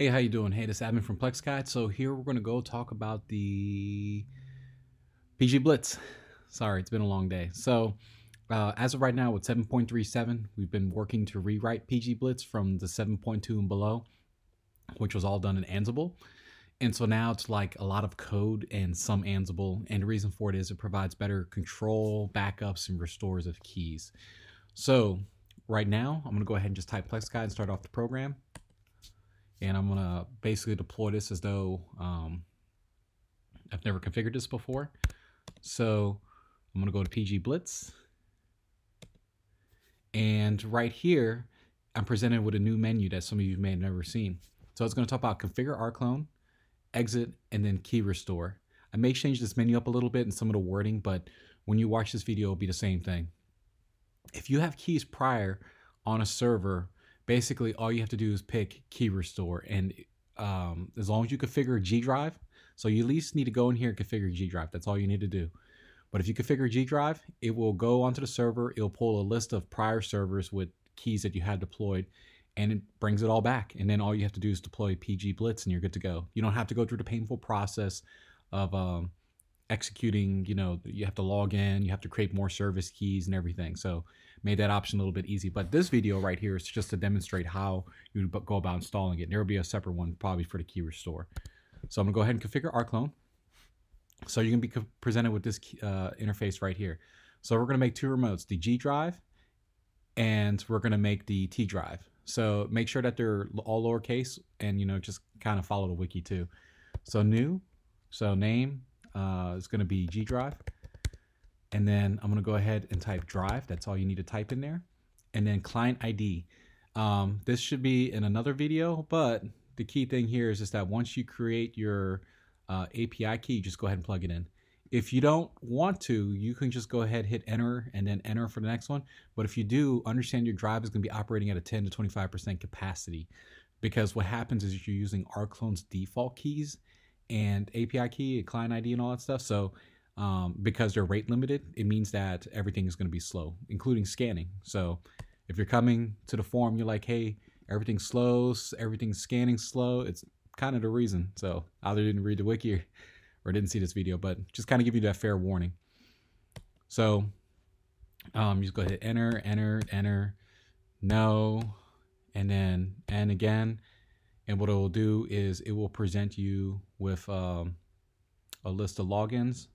Hey, how you doing? Hey, this is Admin from Plex Guide. So here we're going to go talk about the PG Blitz. Sorry, it's been a long day. So uh, as of right now with 7.37, we've been working to rewrite PG Blitz from the 7.2 and below, which was all done in Ansible. And so now it's like a lot of code and some Ansible. And the reason for it is it provides better control, backups, and restores of keys. So right now, I'm going to go ahead and just type Plex Guide and start off the program and I'm gonna basically deploy this as though um, I've never configured this before. So I'm gonna go to PG Blitz, and right here I'm presented with a new menu that some of you may have never seen. So it's gonna talk about configure rclone, exit, and then key restore. I may change this menu up a little bit and some of the wording, but when you watch this video, it'll be the same thing. If you have keys prior on a server basically all you have to do is pick key restore and um, as long as you configure G drive, so you at least need to go in here and configure G drive. That's all you need to do. But if you configure G drive, it will go onto the server. It'll pull a list of prior servers with keys that you had deployed and it brings it all back. And then all you have to do is deploy PG Blitz and you're good to go. You don't have to go through the painful process of um, executing, you know, you have to log in, you have to create more service keys and everything. So made that option a little bit easy. But this video right here is just to demonstrate how you would go about installing it. And there will be a separate one probably for the key restore. So I'm gonna go ahead and configure rclone. So you're gonna be presented with this uh, interface right here. So we're gonna make two remotes, the G drive and we're gonna make the T drive. So make sure that they're all lowercase and you know just kind of follow the wiki too. So new, so name uh, is gonna be G drive. And then I'm going to go ahead and type drive. That's all you need to type in there. And then client ID. Um, this should be in another video, but the key thing here is just that once you create your uh, API key, just go ahead and plug it in. If you don't want to, you can just go ahead, hit enter, and then enter for the next one. But if you do, understand your drive is going to be operating at a 10 to 25% capacity. Because what happens is you're using rclone's default keys and API key, and client ID, and all that stuff. So um, because they're rate limited, it means that everything is going to be slow, including scanning. So if you're coming to the forum, you're like, hey, everything's slow, everything's scanning slow. It's kind of the reason. So either didn't read the wiki or, or didn't see this video, but just kind of give you that fair warning. So um, you just go ahead, enter, enter, enter, no, and then and again. And what it will do is it will present you with um, a list of logins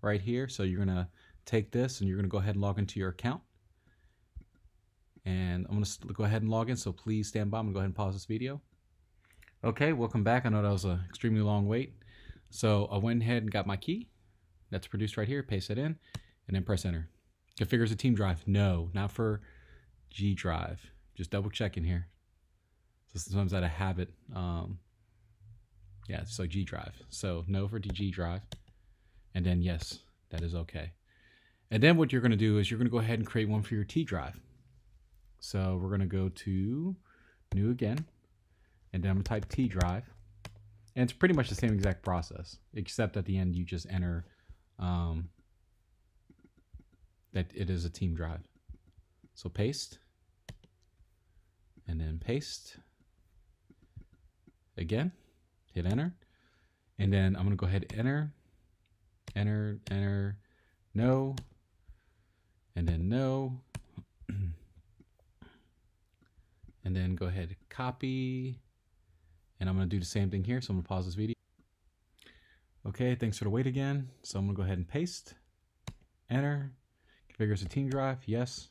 right here. So you're going to take this and you're going to go ahead and log into your account. And I'm going to go ahead and log in. So please stand by. I'm going to go ahead and pause this video. Okay, welcome back. I know that was an extremely long wait. So I went ahead and got my key that's produced right here, paste it in, and then press enter. Configures a team drive. No, not for G drive. Just double checking here. So sometimes out of habit, um, yeah, so G drive. So no for the G drive. And then yes, that is okay. And then what you're going to do is you're going to go ahead and create one for your T drive. So we're going to go to new again, and then I'm going to type T drive. And it's pretty much the same exact process, except at the end you just enter um, that it is a team drive. So paste, and then paste again, hit enter, and then I'm to go ahead enter enter, enter, no, and then no. and then go ahead, copy, and I'm gonna do the same thing here. So I'm gonna pause this video. Okay, thanks for the wait again. So I'm gonna go ahead and paste, enter, configures a team drive, yes.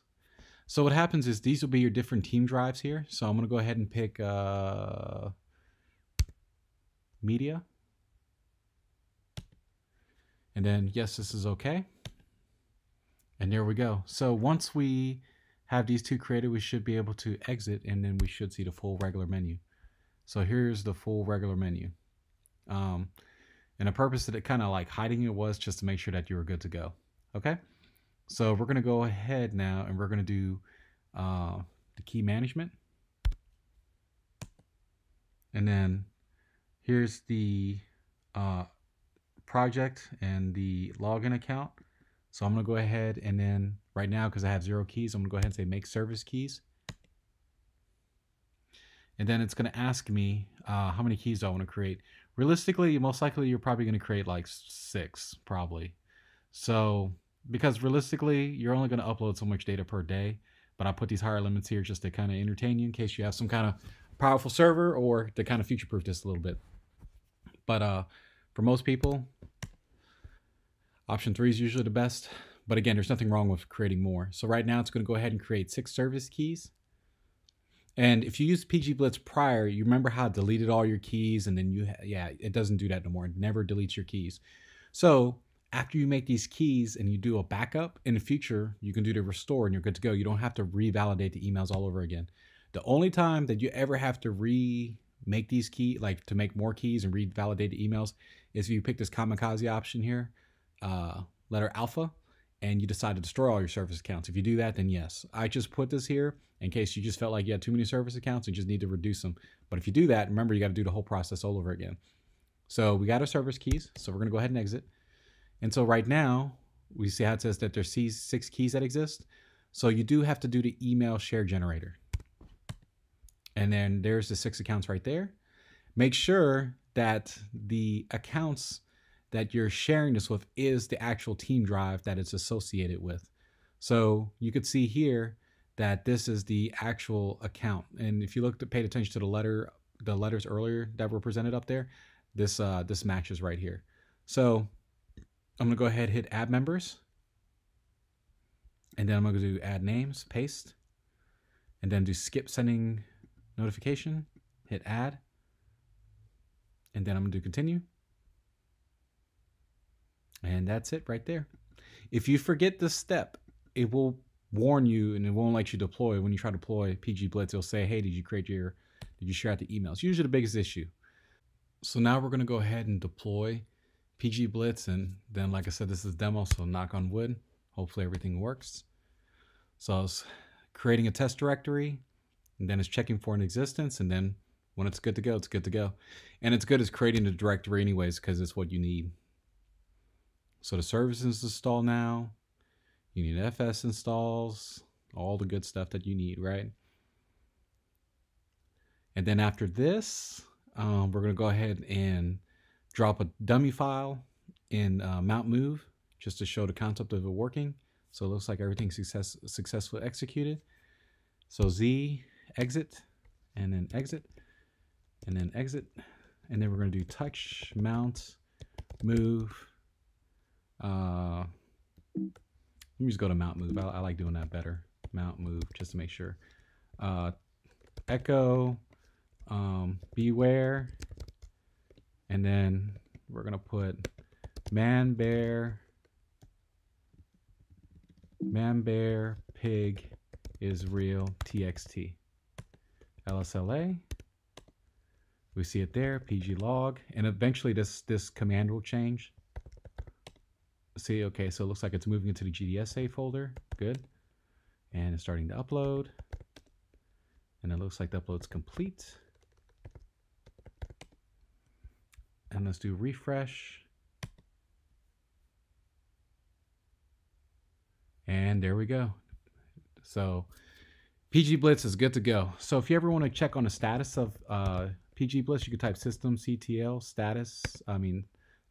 So what happens is these will be your different team drives here. So I'm gonna go ahead and pick uh, media. And then, yes, this is okay. And there we go. So once we have these two created, we should be able to exit and then we should see the full regular menu. So here's the full regular menu. Um, and the purpose that it kind of like hiding it was just to make sure that you were good to go. Okay. So we're going to go ahead now and we're going to do uh, the key management. And then here's the uh, project and the login account. So I'm to go ahead and then right now, because I have zero keys, I'm to go ahead and say make service keys. and then it's going to ask me uh, how many keys do I want to create. Realistically, most likely you're probably going to create like six, probably. So because realistically, you're only going to upload so much data per day. But I put these higher limits here just to kind of entertain you in case you have some kind of powerful server or to kind of future proof this a little bit. But uh, for most people, option three is usually the best. But again, there's nothing wrong with creating more. So right now it's going to go ahead and create six service keys. And if you use PG Blitz prior, you remember how it deleted all your keys and then you, yeah, it doesn't do that no more. It never deletes your keys. So after you make these keys and you do a backup in the future, you can do the restore and you're good to go. You don't have to revalidate the emails all over again. The only time that you ever have to remake these key, like to make more keys and read validated emails, is if you pick this kamikaze option here, uh, letter alpha, and you decide to destroy all your service accounts. If you do that, then yes. I just put this here in case you just felt like you had too many service accounts and just need to reduce them. But if you do that, remember you got to do the whole process all over again. So we got our service keys. So we're going to go ahead and exit. And so right now, we see how it says that there's six keys that exist. So you do have to do the email share generator. And then there's the six accounts right there. Make sure that the accounts that you're sharing this with is the actual team drive that it's associated with. So you could see here that this is the actual account. And if you looked at paid attention to the letter, the letters earlier that were presented up there, this uh, this matches right here. So I'm gonna go ahead hit add members. And then I'm gonna do add names, paste, and then do skip sending notification, hit add, and then I'm gonna do continue. And that's it right there. If you forget this step, it will warn you and it won't let you deploy. When you try to deploy PG Blitz, it'll say, hey, did you create your, did you share out the emails? Usually the biggest issue. So now we're gonna go ahead and deploy PG Blitz. And then, like I said, this is demo, so knock on wood. Hopefully everything works. So I was creating a test directory, and then it's checking for an existence, and then when it's good to go, it's good to go. And it's good as creating the directory anyways, because it's what you need. So the service is installed now. Union FS installs, all the good stuff that you need, right? And then after this, um, we're going to go ahead and drop a dummy file in uh, mount move just to show the concept of it working. So it looks like everything success successfully executed. So Z exit and then exit and then exit. And then we're going to do touch, mount, move. Uh, let me just go to mount move. I, I like doing that better. Mount move just to make sure. Uh, echo, um, beware, and then we're going to put man, bear, man, bear, pig is real, txt. LSLA. We see it there, pg log, and eventually this, this command will change. See, okay, so it looks like it's moving into the GDSA folder. Good. And it's starting to upload. And it looks like the upload's complete. And let's do refresh. And there we go. So PG Blitz is good to go. So if you ever want to check on the status of uh, PG Blitz, you could type systemctl status. I mean,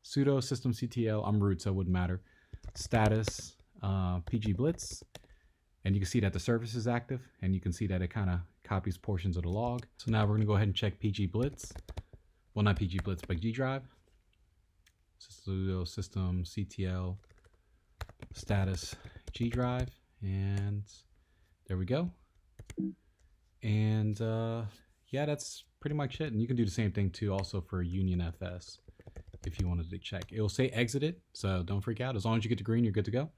sudo systemctl. I'm root, so it wouldn't matter. Status uh, PG Blitz. And you can see that the service is active and you can see that it kind of copies portions of the log. So now we're going to go ahead and check PG Blitz well, not PG Blitz, but G drive. Sudo system CTL status G drive, and there we go. And uh, yeah, that's pretty much it. And you can do the same thing too, also for Union FS if you wanted to check. It will say exited, so don't freak out. As long as you get to green, you're good to go.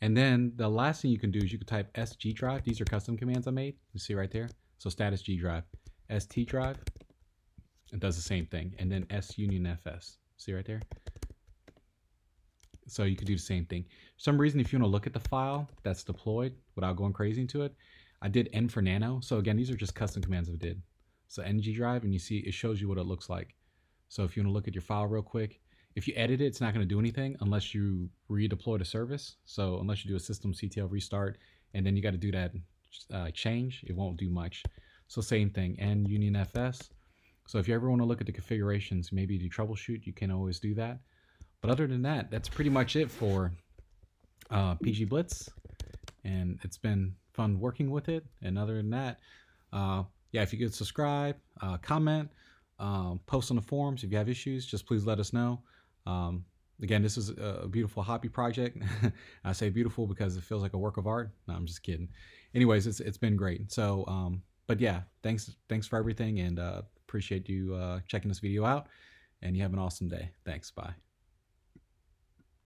And then the last thing you can do is you can type SG drive. These are custom commands I made. You see right there. So status G drive, ST drive, it does the same thing. And then S union FS. See right there? So you could do the same thing. For some reason, if you want to look at the file that's deployed without going crazy into it, I did N for nano. So again, these are just custom commands I did. So ng drive, and you see it shows you what it looks like. So if you want to look at your file real quick, if you edit it, it's not going to do anything unless you redeploy the service. So unless you do a system CTL restart, and then you got to do that uh, change, it won't do much. So same thing, and Union FS. So if you ever want to look at the configurations, maybe to troubleshoot, you can always do that. But other than that, that's pretty much it for uh, PG Blitz. And it's been fun working with it. And other than that, uh, yeah, if you could subscribe, uh, comment, um, post on the forums if you have issues, just please let us know. Um, again, this is a beautiful hobby project. I say beautiful because it feels like a work of art. No, I'm just kidding. Anyways, it's it's been great. So, um, but yeah, thanks thanks for everything, and uh, appreciate you uh, checking this video out. And you have an awesome day. Thanks. Bye.